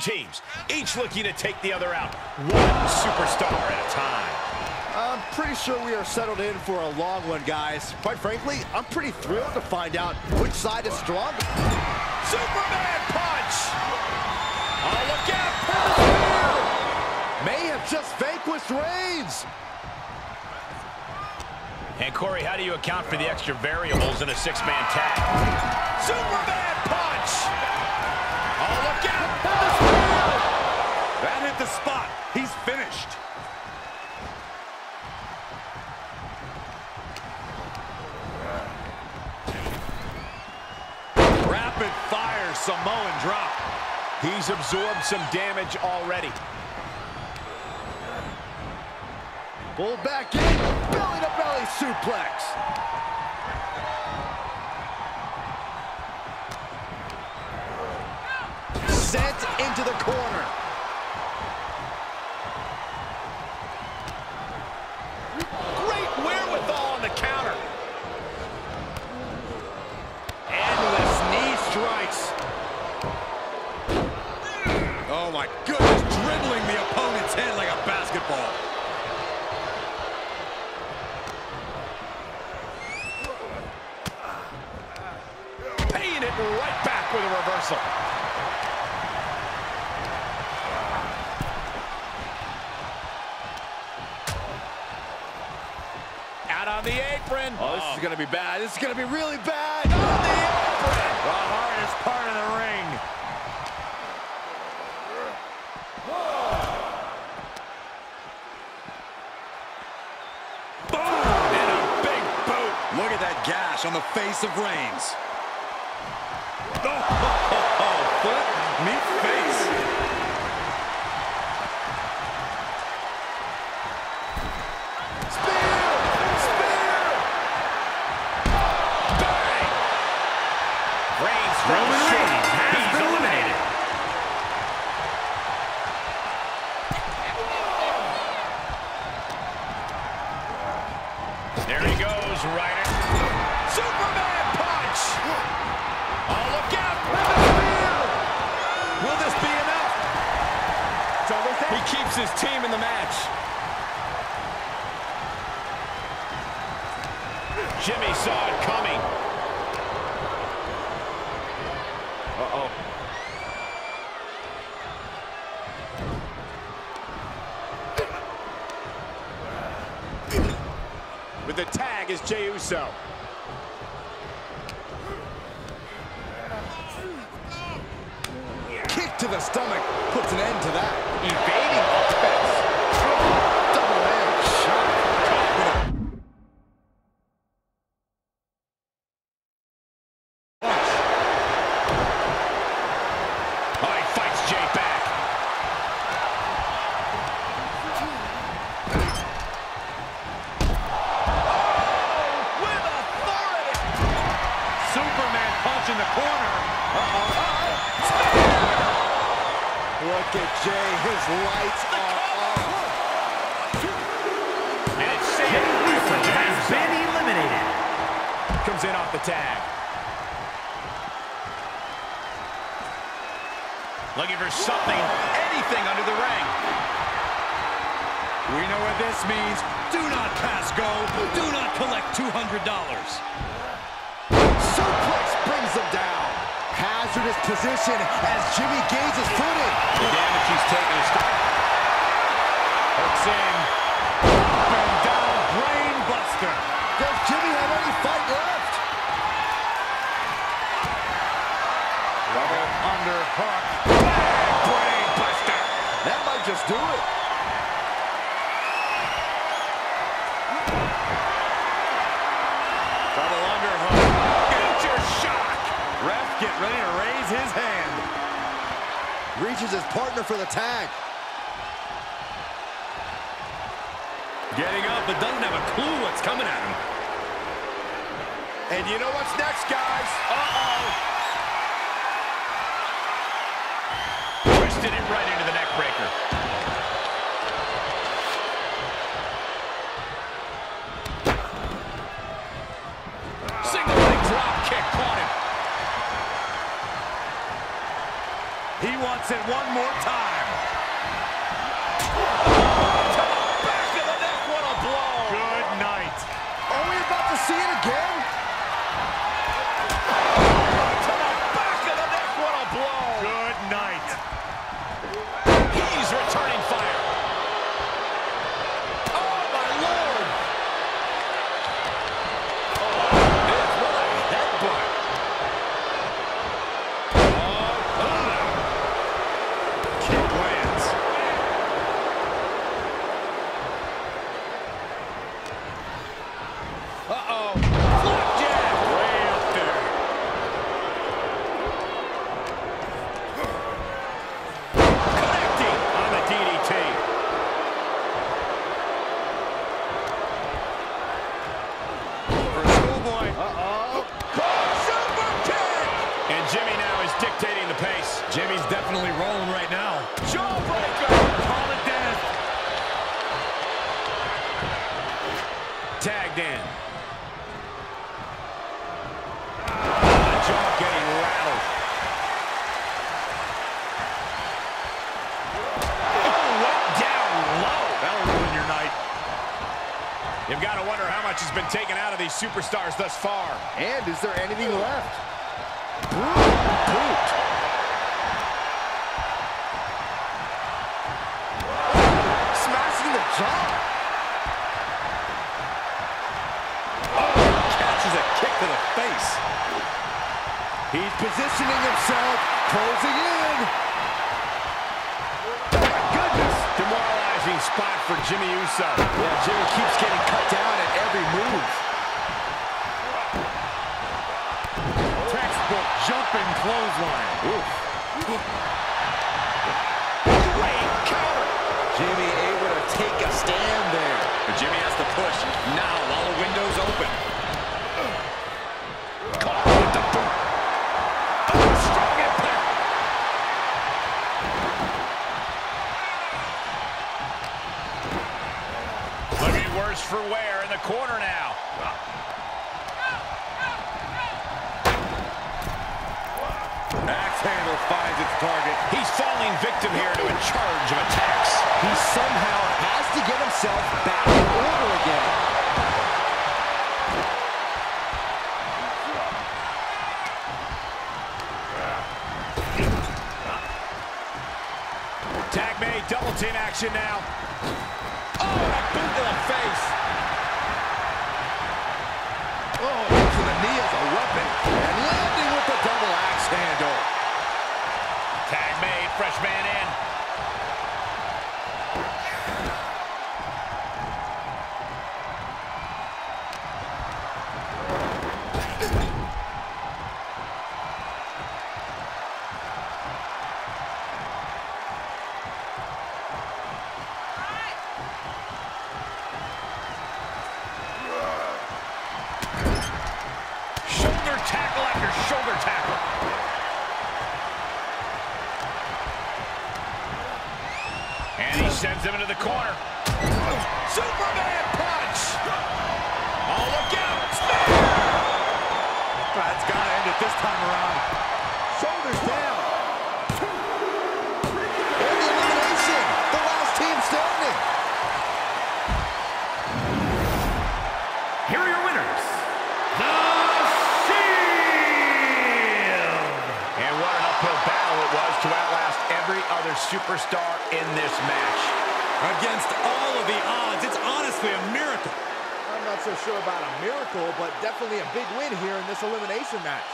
teams, each looking to take the other out, one superstar at a time. I'm pretty sure we are settled in for a long one, guys. Quite frankly, I'm pretty thrilled to find out which side is stronger. Superman punch! Oh, look out! May have just vanquished Reigns. And Corey, how do you account for the extra variables in a six-man tag? Superman punch! Oh, look out! That hit the spot. He's finished. Rapid fire Samoan drop. He's absorbed some damage already. Pulled back in, belly-to-belly suplex. Goodness, dribbling the opponent's head like a basketball. Paying it right back with a reversal. Out on the apron. Oh, this is going to be bad. This is going to be really bad. On the apron. The hardest part of the ring. Boom. And a big boot. Look gash on the face of Reigns. Oh, foot meet face. Bang. Reigns Roman. Reigns He's been eliminated. There he goes, Ryder. Superman punch! Oh, look out! Will this be enough? He keeps his team in the match. Jimmy saw it coming. Uh-oh. With the tag is Jey Uso. To the stomach puts an end to that. Look at Jey. His lights are off. And it's Jey Uso has been eliminated. Comes in off the tag. Looking for something, anything under the ring. We know what this means. Do not pass go. Do not collect $200. Suplex brings him down. Hazardous position as Jimmy gains his footing. The damage he's taken is hooks in. Up and down, brain buster. Does Jimmy have any fight left? Double under hook. Brain buster. That might just do it. Double under hook. Future shock. Ref, get ready to raise his hand. Reaches his partner for the tag. Getting up, but doesn't have a clue what's coming at him. And you know what's next, guys? Uh-oh. Wants it one more time. To the back of the neck, what a blow. Good night. Are we about to see it again? Tagged in. Ah, jaw getting rattled. Oh, went down low. That'll ruin your night. You've got to wonder how much has been taken out of these superstars thus far. And is there anything left? Boot. Smashing the jaw. Face. He's positioning himself, closing in. My goodness. Demoralizing spot for Jimmy Uso. Yeah, Jimmy keeps getting cut down at every move. Textbook jumping clothesline. Great counter. Jimmy able to take a stand there. But Jimmy has to push now while the window's open. Himself back in order again. Tag made, double team action now. Oh, a boot to the face. Oh, Shoulder tackle after shoulder tackle. And he sends him into the corner. Superman punch! Oh, look out! Spear! That's got to end it this time around. Shoulders down. Elimination. The last team standing. Uphill battle it was to outlast every other superstar in this match. Against all of the odds, it's honestly a miracle. I'm not so sure about a miracle, but definitely a big win here in this elimination match.